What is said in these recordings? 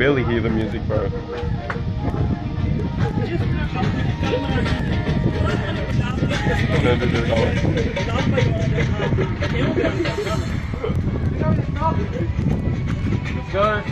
Barely hear the music, bro. No, no, no, no. Let's go.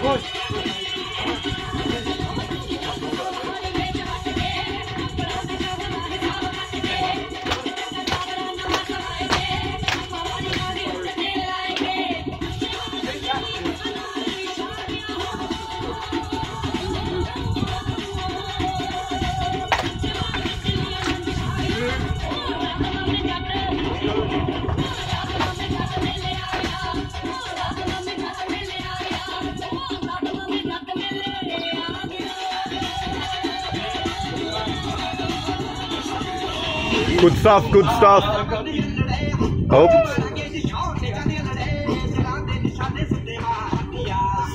Push! Good stuff, good stuff. Oh.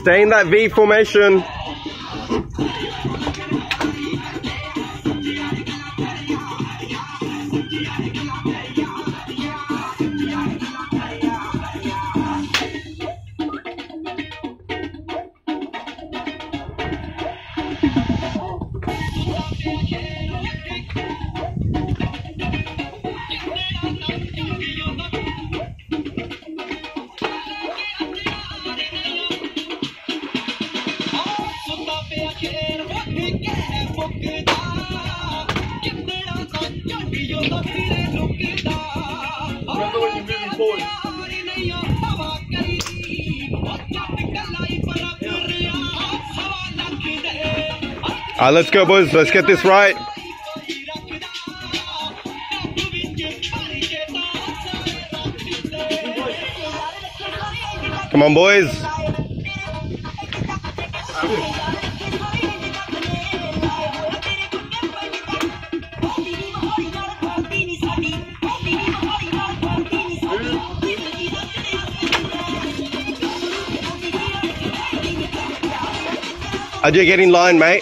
Stay in that V formation. Alright, let's go, boys. Let's get this right. Come on, boys. Ajay, get in line, mate.